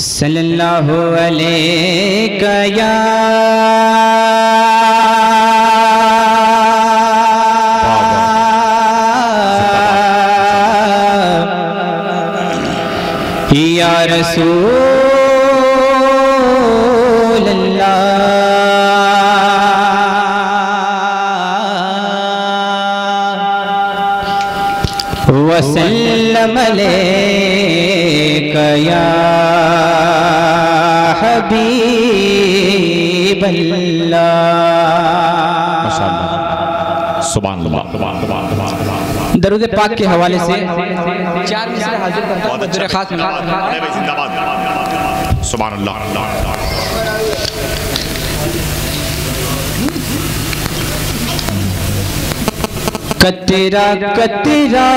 सल्लल्लाहु अलैहि या रसूल। सुभान अल्लाह। पाक के हवाले से चार मिसरे हाजिर करता हूँ हजूर खास में। कतरा कतरा।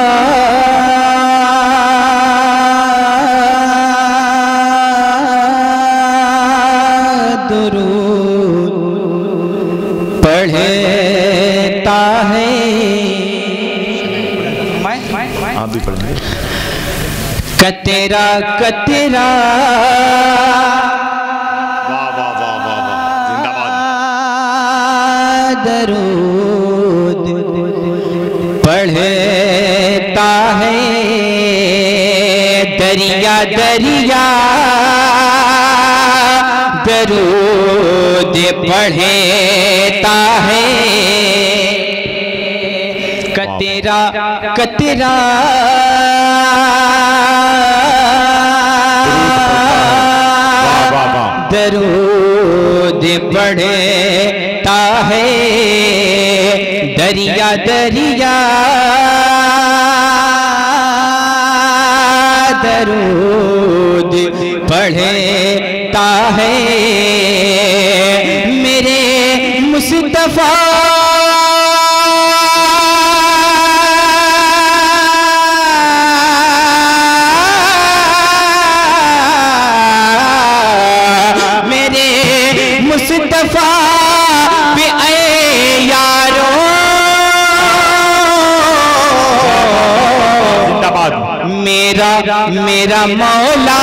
दुरूद। कतरा कतरा। दरूद पढ़ता है दरिया दरिया। दरूद पढ़ता है। कतरा कतरा। ताहे है। दरिया दरिया। दरूद पढ़ता है। मेरे मुस्तफ़ा मेरा मेरा मौला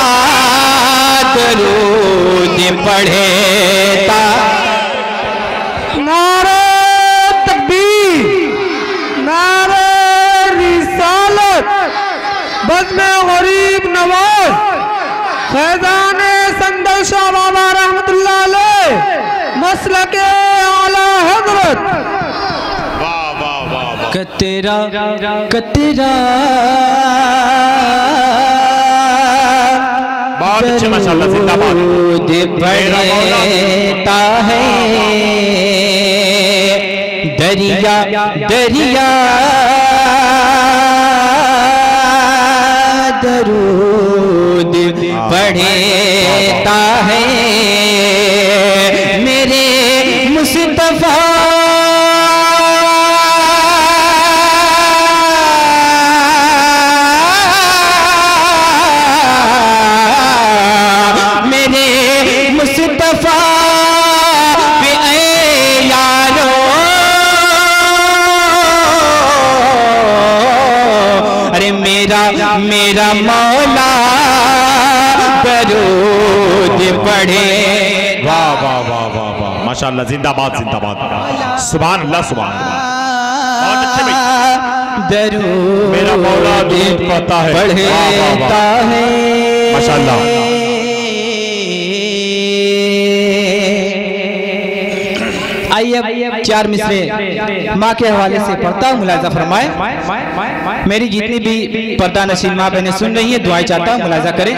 दरूद पढ़ेता। वाह कतरा कतरा। बहुत अच्छे माशाल्लाह, जिंदाबाद। दरूद है। दरिया दरिया। दरूद पढ़ता है। मेरा मौला दरूद पढ़े। वाह वाह वाह वाह वाह। माशाल्लाह जिंदाबाद जिंदाबाद। सुबह अल्लाह सुबह दरूद मेरा मौला दूध पता है। पढ़ता है। माशाल्लाह। आइए, चार मिसरे माँ के हवाले से पढ़ता हूँ मुलाजा फरमाए। मेरी जितनी भी पर्दा नशीन माँ बहने सुन रही है, दुआएँ चाहता हूँ मुलाजा करें।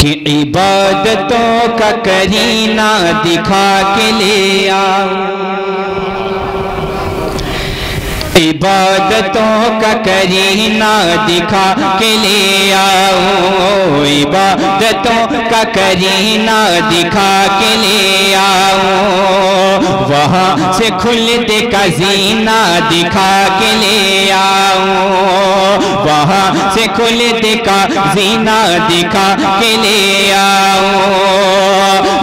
कि इबादतों का करीना दिखा के ले आओ। इबादतों का करीना दिखा के ले आओ, इबादतों का करीना दिखा के ले आओ। वहाँ से खुलते का जीना दिखा के ले आओ। वहाँ से खुलते का जीना दिखा के ले आओ।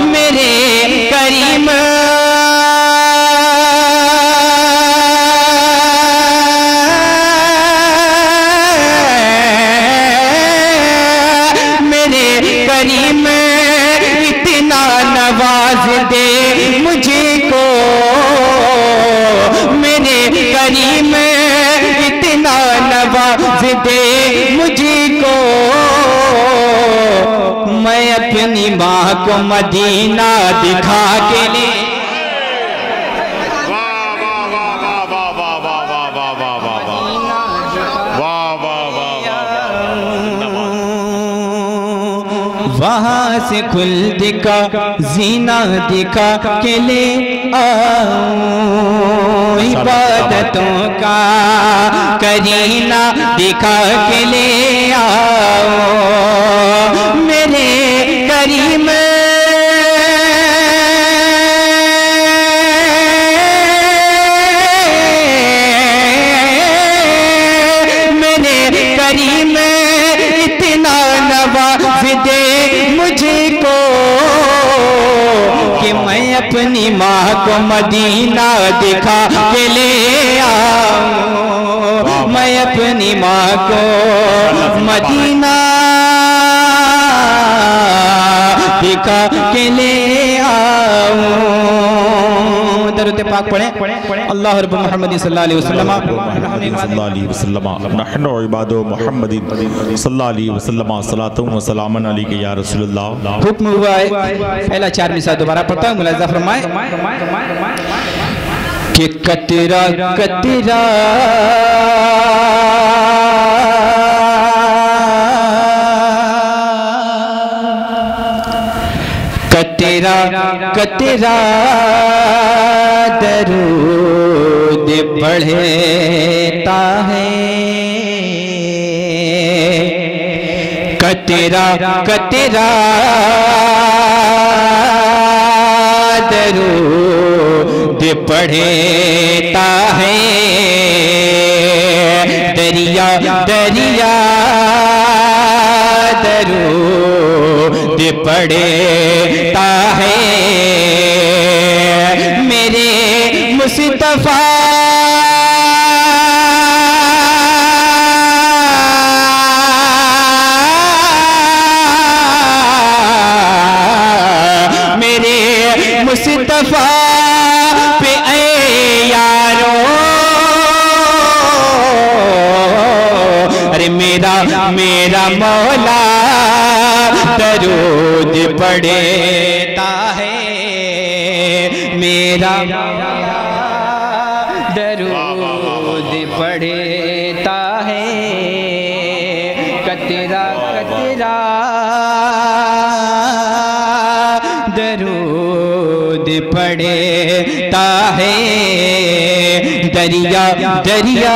मेरे करीम दे मुझको मैं अपनी माँ को मदीना दिखा के ले वहाँ से खुल दिखा, जीना दिखा के ले आओ इबादतों का करीना दिखा के ले आओ मेरे करीम अपनी माँ को मदीना दिखा के ले आऊँ मैं अपनी माँ को मदीना दिखा के ले आऊँ दरूद पाक पढ़े अल्लाह रब्बुल मुहम्मद सल्लल्लाहु अलैहि वसल्लम सल्लल्लाहु अलैहि वसल्लम नहनु इबादु मुहम्मदिन सल्लल्लाहु अलैहि वसल्लम सलातु व सलामन अलैका या रसूलुल्लाह हुक्म हुआ है पहला चार मिसाल दोबारा पढ़ता हूँ मुलाजा फरमाए कि कतरा कतरा कतरा कतरा पढ़ता है। कतरा कतरा दरूद पढ़ता है। दरिया दरिया दरूद पढ़ता है। मेरे मुस्तफ़ा मेरा मौला दरूद पढ़ता है। मेरा दरूद पढ़ता है। कतरा कतरा दरूद पढ़ता है। दरिया दरिया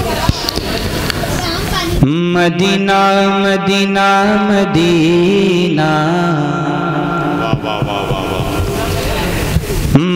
मदीना मदीना मदीना।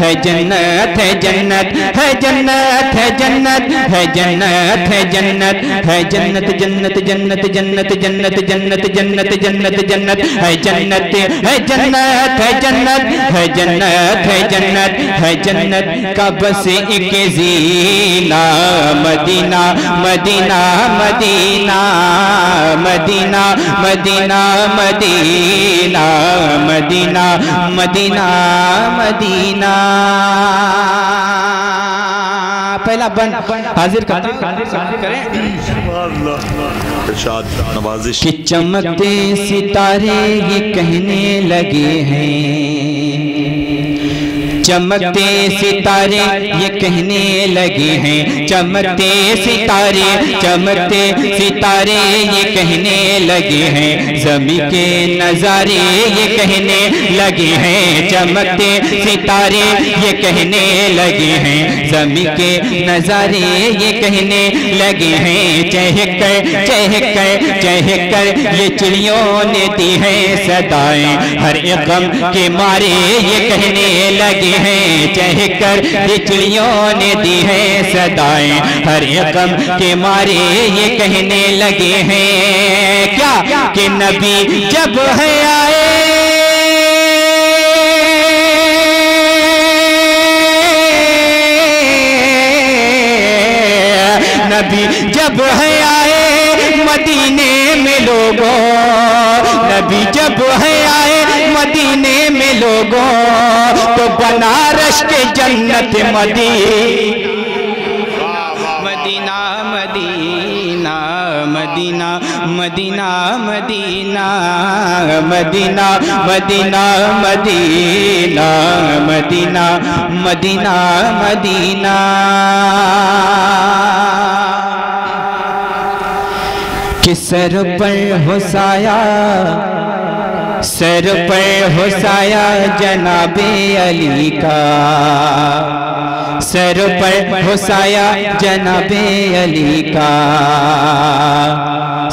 है जन्नत है जन्नत है जन्नत है जन्नत है जन्नत है जन्नत है जन्नत जन्नत जन्नत जन्नत जन्नत जन्नत जन्नत जन्नत जन्नत है जन्नत है जन्नत है जन्नत है जन्नत है जन्नत है जन्नत का बस एक जीना Medina Medina Medina Medina Medina Medina Medina Medina Madina पहला बन। हाजिर करें। कि चमकते सितारे ये कहने लगे हैं। चमकते सितारे ये कहने लगे हैं। चमकते सितारे चमकते सितारे ये कहने लगे हैं। जमी के नजारे ये कहने लगे हैं। चमकते सितारे ये कहने लगे हैं। जमी के नजारे ये कहने लगे हैं। चहक कर चहक कर चहक कर ये चिड़ियों ने दी है सदाएँ। हर एक गम के मारे ये कहने लगे हैं चहक कर ने दी है सदाएँ। हर एक गम के मारे ये कहने लगे हैं, क्या कि नबी जब है आए? नबी जब है आए, मदीने में लोगों। नबी जब है आए, मदीने लोगों तो बनारस के जन्नत मदी Medina Medina Medina Medina Medina Medina Medina Medina Medina Medina Madina कि सर पर हुसाया सर पर हुसाया जनाबे अली का। सर पर हुसाया जनाबे अली का।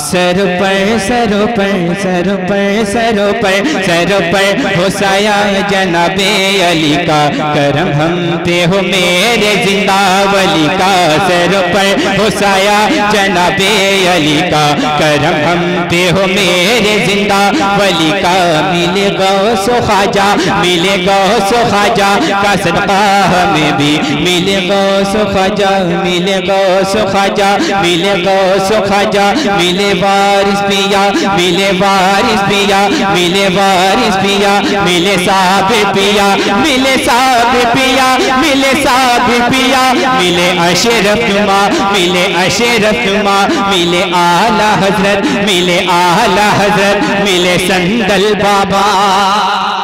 सर पर सर पर सर पर सर पर सर पर हुसाया जनाबे अली का। करम हम पे हो मेरे ज़िंदा वली का। सर पर हुसाया जनाबे अली का। करम हम पे हो मेरे ज़िंदा वली का। मिले गौ सो खाजा मिले गौ सो खाजा का सदका हमें भी मिले गौ सो खाजा मिले गौ सो खाजा मिले गौ सो खाजा मिले वारिस पिया मिले वारिस पिया मिले वारिस पिया मिले साहब पिया, मिले साहब पिया, मिले साहब पिया, मिले अशरफ मा मिले अशरफ मा मिले आला हज़रत, मिले आला हज़रत, मिले संदल बाबा।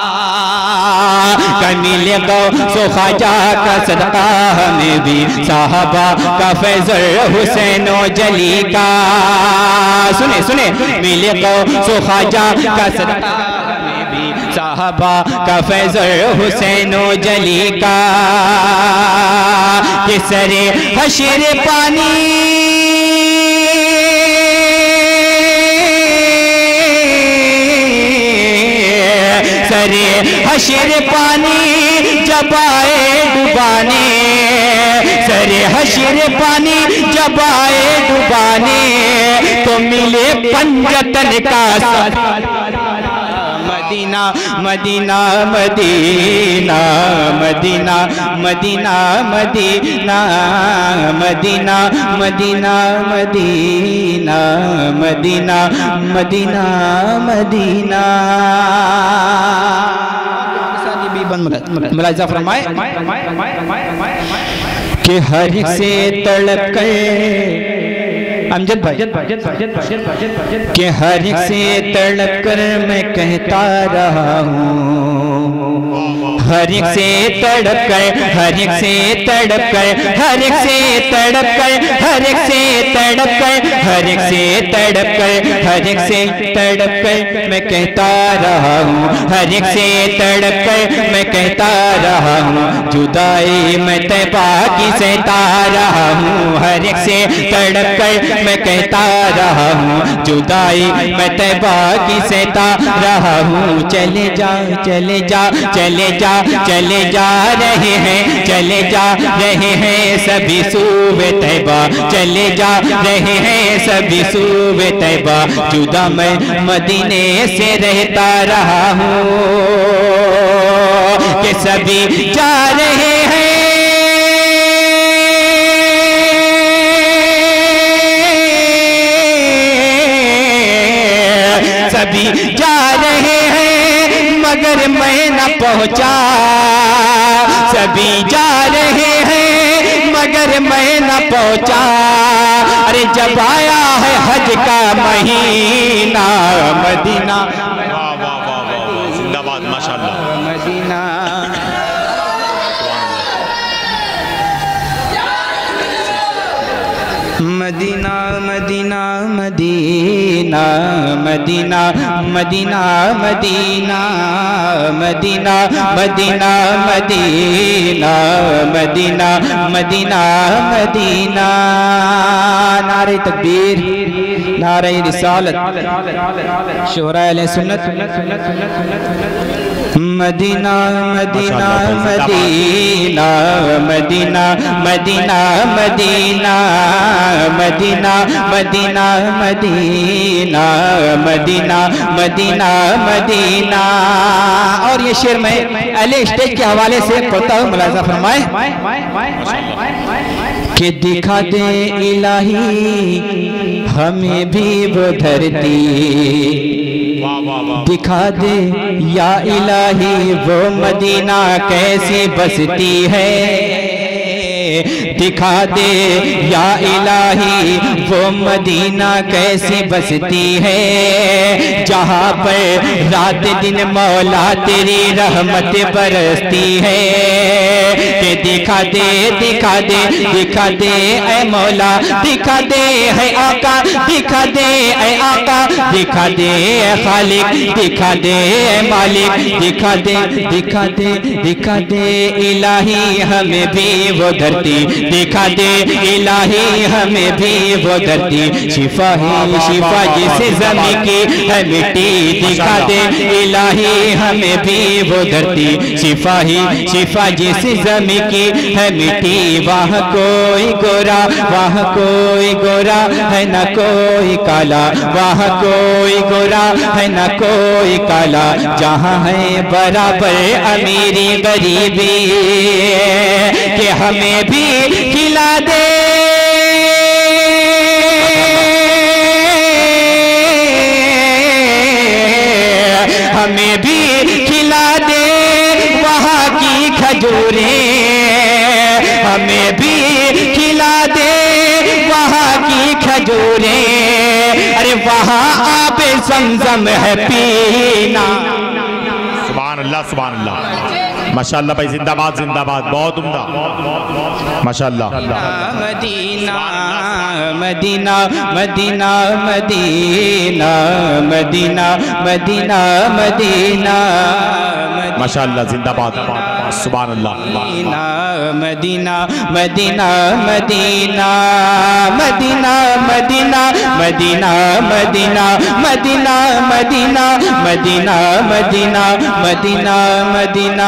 मिले गौ सो खाजा का सदका हमें भी साहबा का फैजल हुसैन जली का सुने सुने, मिले गौ सो खाजा का सदका भी साहबा का फैजल हुसैन जली का किसरे हशर पानी सरे हशर पानी जब आए डुबाने सरे हशर पानी जब आए डुबाने तो मिले पंजतन का Medina Medina Medina Medina Medina Medina Medina Medina Medina Medina Medina Medina मुलाजा फरमाए कि हर से तड़क। अमजद भाई। के हर से तड़क कर मैं कहता रहा हूँ। हर एक से तड़प कर हर एक से तड़प कर हर एक से तड़प कर हर एक से तड़प कर हर एक से तड़प कर हर एक से तड़प कर मैं कहता रहा हूँ हर एक से तड़प कर मैं कहता रहा हूँ, जुदाई मैं तैबा की सहता रहा हूँ हर एक से तड़प कर मैं कहता रहा हूँ, जुदाई मैं तैबा की सहता रहा हूँ, चले जा चले जा चले जा चले जा रहे हैं, चले जा रहे हैं सभी सूबे तैबा चले जा रहे हैं सभी सूबे तैबा जुदा मैं मदीने से रहता रहा हूँ। के सभी जा रहे पहुँचा। सभी जा रहे हैं, मगर मैं न पहुँचा। अरे जब आया है हज का महीना, Medina Medina Medina Medina Medina Medina Medina Medina Medina Medina. नारे तकबीर, नारे रिसालत। सुनत सुनत सुन्नत। Medina Medina Medina Medina Medina Medina Medina Medina Medina Medina Medina Medina. और ये शेर मैं अले स्टेज के हवाले से पढ़ता हूँ मुलाजा फरमाए। कि दिखा दे इलाही हमें भी वो धरती। दिखा दे या इलाही वो मदीना कैसी बसती है। दिखा दे या इलाही, वो मदीना कैसी बसती है? जहाँ पर रात दिन मौला तेरी रहमत बरसती है। कि दिखा दे दिखा दे दिखा दे ऐ मौला दिखा दे है आका दिखा दे ऐ आका दिखा दे खालिक दिखा दे मालिक दिखा दे दिखा दे दिखा दे इलाही, हमें भी वो धरती दिखा दे, इलाही हमें भी वो धरती शिफा ही शिफा जिसे जमी की है मिट्टी, दिखा दे, इलाही हमें भी वो धरती शिफा ही शिफा जिसे जमी की है मिट्टी, वहाँ कोई गोरा, वहाँ कोई गोरा, है न कोई काला, वहाँ कोई गोरा, है न कोई काला। जहाँ है बराबर अमीरी गरीबी, के हमें भी खिला दे। हमें भी खिला दे वहाँ की खजूरें। हमें भी खिला दे वहाँ की खजूरें। अरे वहाँ आप समझम है पीना। सुभान अल्लाह सुभान अल्लाह। माशाल्लाह भाई जिंदाबाद जिंदाबाद बहुत उम्दा माशाल्लाह Medina Medina Medina Medina Medina Medina Medina माशाल्लाह जिंदाबाद सुभान Allah Madina Medina Medina Medina Medina Medina Medina Medina Medina Medina Medina Medina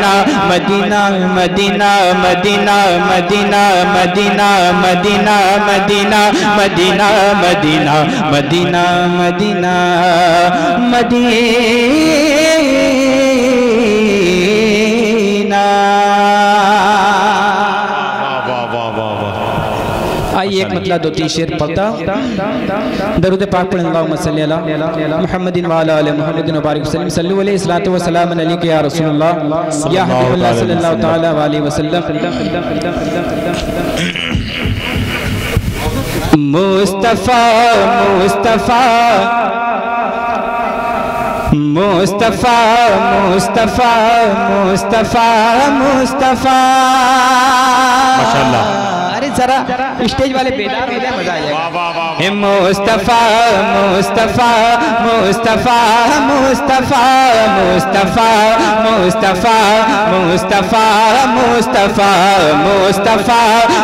Medina Medina Medina Medina Medina Medina Medina Medina Medina Medina Medina Medina Medina एक मतला दो तीन शेर पढ़ता दरुद पाक पढ़ व सलाम अली के या रसूल अल्लाह या सल्लल्लाहु वसल्लम। मुस्तफ़ा मुस्तफ़ा मुस्तफ़ा मुस्तफ़ा मुस्तफ़ा मुस्तफ़ा। माशाल्लाह। अरे जरा स्टेज वाले बेदार हो जाए मज़ा आ जाएगा वाह वाह वाह हे मुस्तफ़ा मुस्तफ़ा मुस्तफ़ा मुस्तफ़ा मुस्तफ़ा मुस्तफ़ा मुस्तफ़ा मुस्तफ़ा मुस्तफ़ा मुस्तफ़ा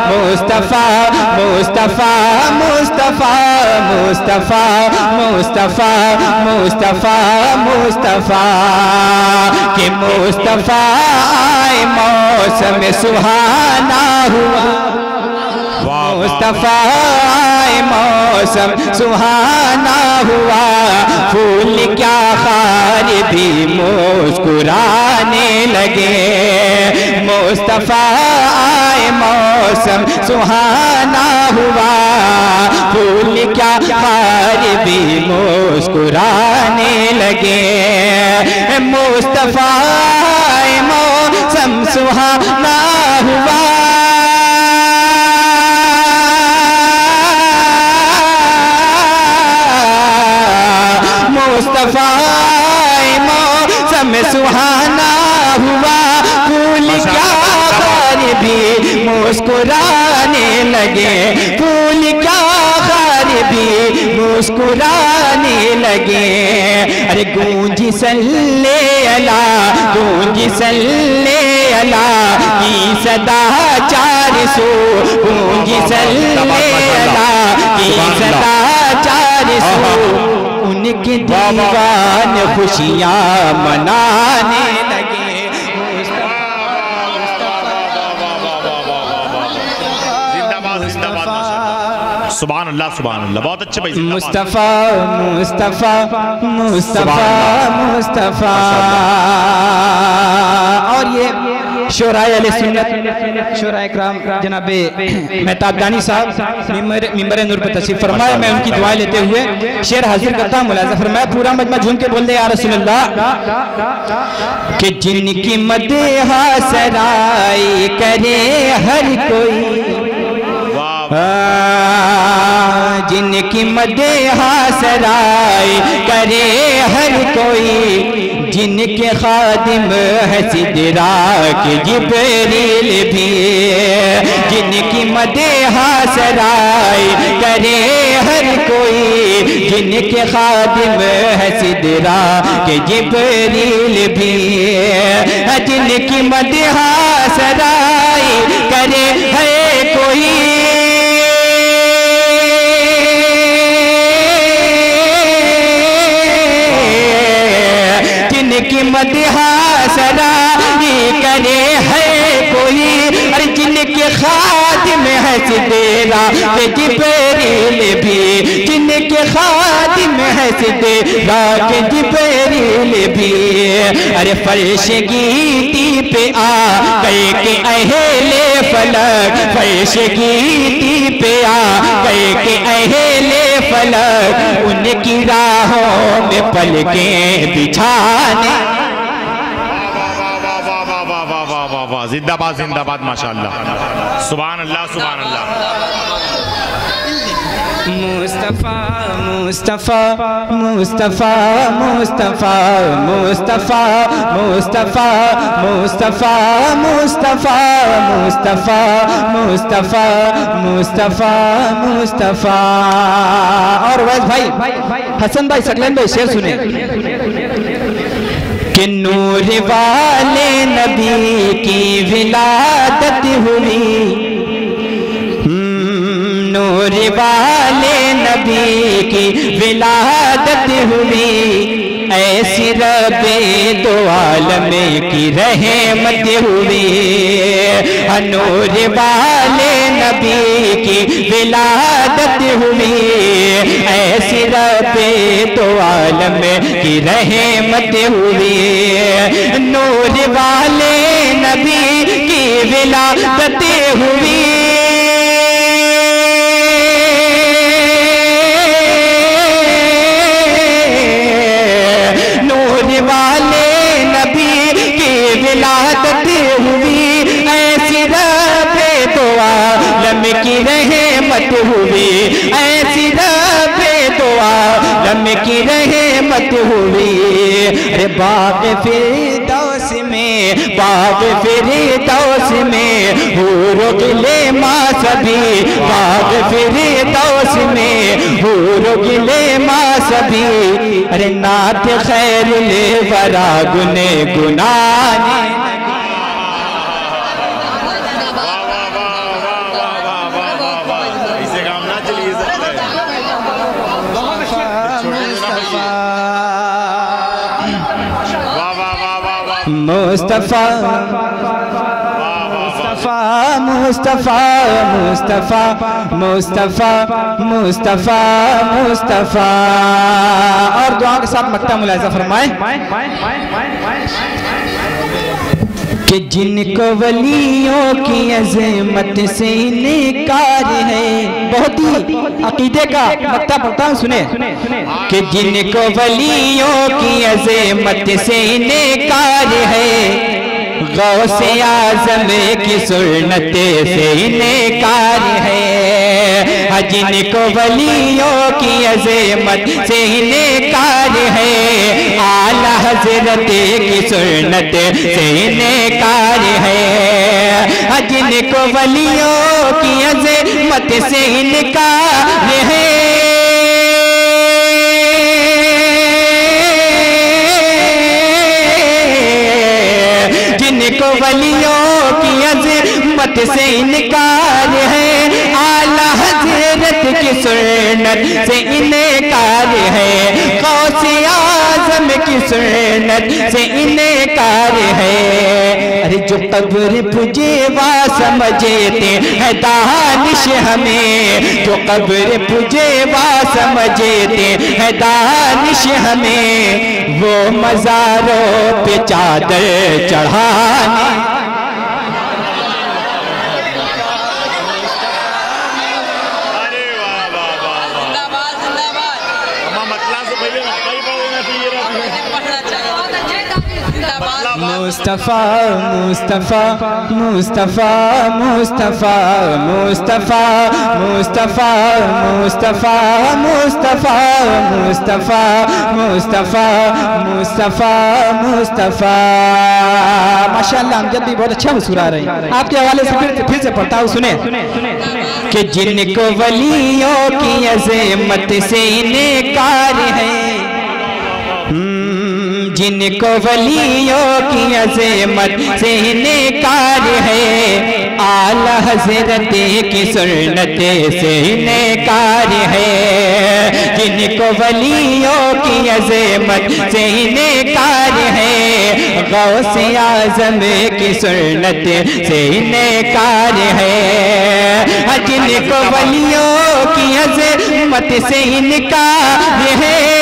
मुस्तफ़ा मुस्तफ़ा मुस्तफ़ा मुस्तफ़ा मुस्तफ़ा मुस्तफ़ा के मुस्तफ़ा आए मौसम सुहाना हुआ। मुस्तफ़ा मौसम सुहाना हुआ। फूल क्या खार भी मुस्कुराने लगे। मुस्तफ़ा मौसम सुहाना हुआ। फूल क्या खार भी मुस्कुराने लगे। मुस्तफ़ा मौसम सुहाना मुस्तफ़ा मौसम सुहाना हुआ। फूल क्या खार भी मुस्कुराने लगे। फूल क्या खार भी मुस्कुराने लगे। अरे गूंज सल्ले अला गूंज सल्ले अला की सदा चार सो। गूंज सल्ले अला की सदा चार सो। उनके दीवान खुशियाँ मनाने लगे। जिंदाबाद जिंदाबाद माशाल्लाह। अल्लाह सुभान अल्लाह बहुत अच्छे भाई मुस्तफ़ा मुस्तफ़ा मुस्तफ़ा मुस्तफ़ा। और ये शोराय अल सुन्नत शोराय कराम जनाब मेहताब दानी साहब मिंबर मिंबर नूर पर तशरीफ़ फरमाए मैं उनकी दुआ लेते हुए शेर हाजिर करता हूँ मुलाजा फरमाया पूरा मजमा झूम के बोल दे या रसूल अल्लाह कि जिनकी मदेहा सराय करे हर कोई जिनकी मदेहा सराय करे हर कोई जिनके खादिम है सिदरा के जिबरील भी। जिनकी मदेहा सराय करे हर कोई। जिनके खादिम है सिदरा के जिबरील भी। जिनकी मदेहा सराय करे है कोई। जिनकी मदहा सराई करे है कोई, अरे जिनके खादिम है सिदेरा के जिबरील भी जिनके खादिम है सिदेरा के जिबरील भी। अरे फर्श गीती पे आ गए के अहेले फलक, फर्श गीती पे आ गए के अहेले फलक उनकी राहों में पल के बिछाने जिंदाबाद जिंदाबाद माशाल्लाह। सुबह अल्लाह सुबह अल्लाह। मुस्तफ़ा मुस्तफ़ा मुस्तफ़ा मुस्तफ़ा मुस्तफ़ा मुस्तफ़ा मुस्तफ़ा मुस्तफ़ा मुस्तफ़ा मुस्तफ़ा मुस्तफ़ा और वैस भाई हसन भाई सकलन भाई शेर सुने कि नूर वाले नबी की विलादत हुई हम्म, नूर वाले नबी की विलादत हुई। ऐसी रबे दो आलम की रहमत हुई। नूर वाले नबी की विलादत हुई। ऐसी रबे दो आलम की रहमत हुई। नूर वाले नबी की विलादत हुई। बाग फिर दोस में बाग फिर दोस में हूरो गिले माँ सभी बाग फिर दोस में हूरो गिले माँ सभी। अरे नाथ खैर ले बरा गुने गुनाने Mustafa. Mustafa Mustafa Mustafa Mustafa Mustafa Mustafa. और दुआ के साथ मक्ता मुलायजा फरमाए कि जिनको वलियों की अजमत से इनकार है। बहुत ही अकीदे का मक्ता पढ़ता सुने। कि जिनको वलियों की अजमत से इनकार है। गौ से आज़म की सुन्नत से इनकार है। जिनको वलियों की अजमत से इनकार है। आला हज़रत की सुन्नत से इनकार है। जिनको वलियों की अजमत से इनकार है। जिनको वलियों की अजमत से इनकार है। आला हज़रत की सुन्नत से इनकार है। की सुनत से इनकार है? अरे जो कब्र पुजेवा समझते है दानिश हमें। जो कब्र पुजेवा समझते है दानिश हमें। वो मज़ारों पे चादर चढ़ाने अरे वाह वाह वाह वाह जिंदाबाद जिंदाबाद अम्मा मतला से पहले मक्का ही पढ़ना चाहिए था पढ़ना चाहिए बहुत अच्छे जिंदाबाद मुस्तफ़ा मुस्तफ़ा मुस्तफ़ा मुस्तफ़ा मुस्तफ़ा मुस्तफ़ा मुस्तफ़ा मुस्तफ़ा मुस्तफ़ा मुस्तफ़ा मुस्तफ़ा मुस्तफ़ा माशाल्लाह हम भी बहुत अच्छा मुस्कुरा रहे हैं आपके हवाले से फिर फिर से पढ़ता हूँ सुने कि जिनको वलियों की अजमत से इनकार है हम्म, जिनको वलियों की अजमत से इनकार है, आला हज़रत की सुन्नत से इनकार है। जिनको वलियों की अजमत से इनकार है, गौस आज़म की सुन्नत से इनकार है। जिनको वलियों की अजमत से इनकार है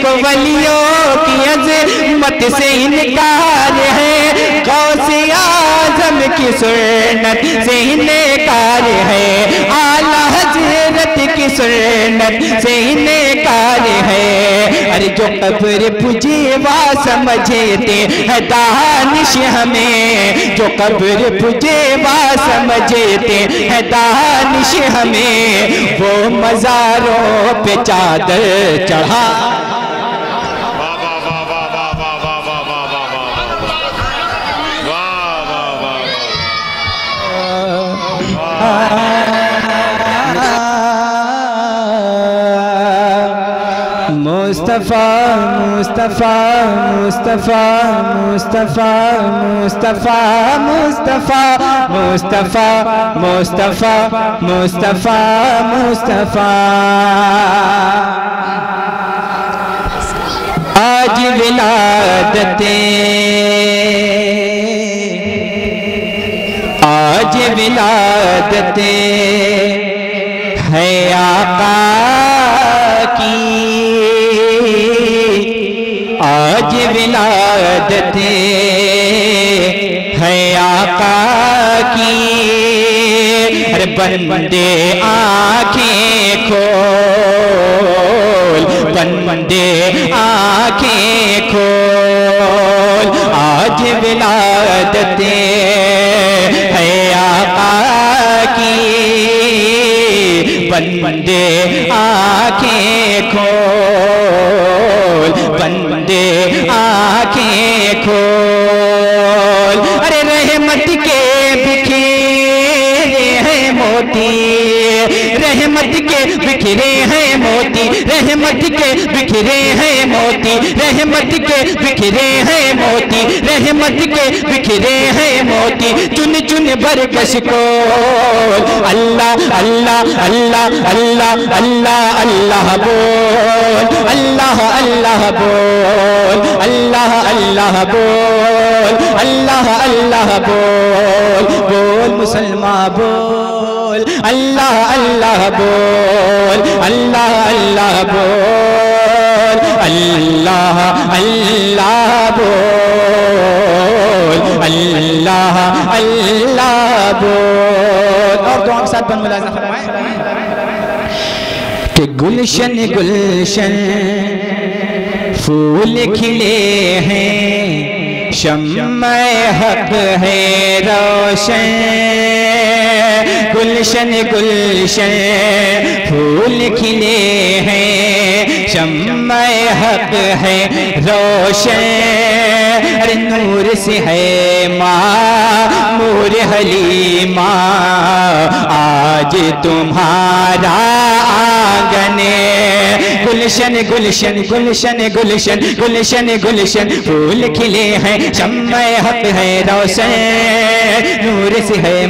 जिनको वलियों की अजमत से इनकार है। गौसे आज़म की सुन्नत से इनकार है। आला हज़रत की सुन्नत से इनकार है। अरे जो कब्र पुजे वा समझते है दानिश हमें। जो कब्र पुजे वा समझते है दानिश हमें। वो मज़ारों पे चादर चढ़ा मुस्तफ़ा मुस्तफ़ा मुस्तफ़ा मुस्तफ़ा मुस्तफ़ा मुस्तफ़ा मुस्तफ़ा मुस्तफ़ा मुस्तफ़ा मुस्तफ़ा आज विलादतें आज विलादतें है आका की। आज विलादतें है आका की। अरे बंदे आँखें खोल बंदे आँखें खोल। आज विलादतें है आका की। बंदे आँखें खोल। रहमत के बिखरे हैं मोती, रहमत के बिखरे हैं मोती, रहमत के बिखरे हैं मोती। चुन चुन बरकश को। अल्लाह अल्लाह अल्लाह अल्लाह अल्लाह अल्लाह बोल। अल्लाह अल्लाह बोल। अल्लाह अल्लाह बोल। अल्लाह अल्लाह बोल। बोल मुसलमान बोल। अल्लाह अल्लाह बोल, अल्लाह अल्लाह बोल, अल्लाह अल्लाह बोल, अल्लाह अल्लाह बोल। और के साथ बन मुलाजा गुलशन गुलशन फूल खिले हैं शम्मा हक है रोशन। गुलशन गुलशन, फूल खिले हैं शम्मा हक है, रोशन। अरे नूर से है माँ मोर हलीमा, आज तुम्हारा आँगन गुलशन गुलशन गुलशन गुलशन गुलशन गुलशन, फूल खिले हैं, शम्मय हक है, रोशन। नूर से है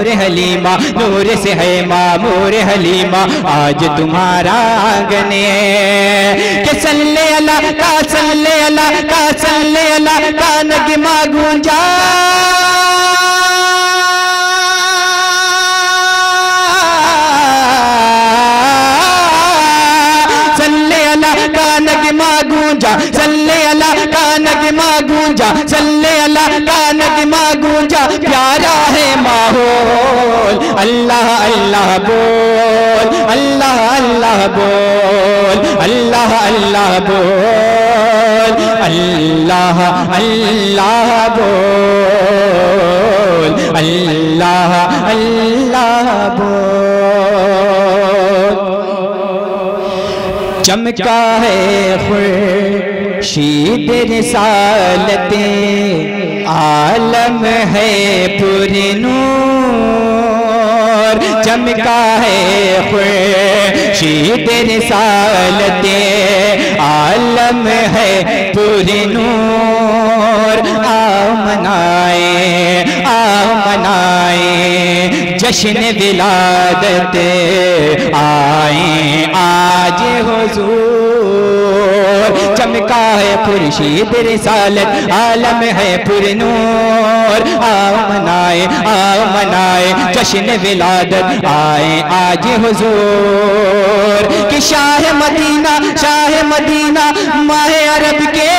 मामूर हलीमा, नूर से है मामूर हलीमा, आज तुम्हारा आँगन। के सल्ले अला का सल्ले अला का सल्ले अला का नगमा गूंजा सल्ले अला का नगमा गूंजा सल्ले अला का नगमा गूंजा सल्ले अल्लाह अल्लाह बोल, अल्लाह अल्लाह बोल, अल्लाह अल्लाह बोल, अल्लाह अल्लाह बोल, अल्लाह अल्लाह बोल। चमका है खुर्शीद रिसालते, आलम है पुरनूर चमका है खुर्शीद रिसालते आलम है पूरे नूर आ मनाए आमनाए। मनाए जश्न विलादत आए आज हुजूर चमका है खुर्शीद रिसालत, आलम है पुरनूर आओ मनाए आओ मनाए, जश्न विलादत आए। आज हुजूर कि शाह मदीना शाह मदीना, माह अरब के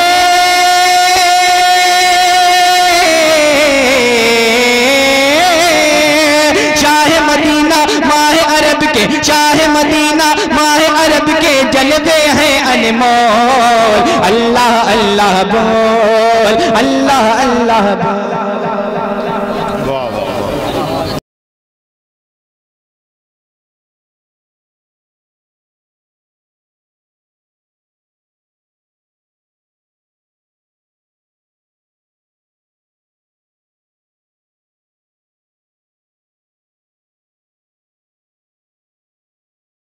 अनमोल अल्लाह अल्लाह बोल। अल्लाह अल्लाह बोल।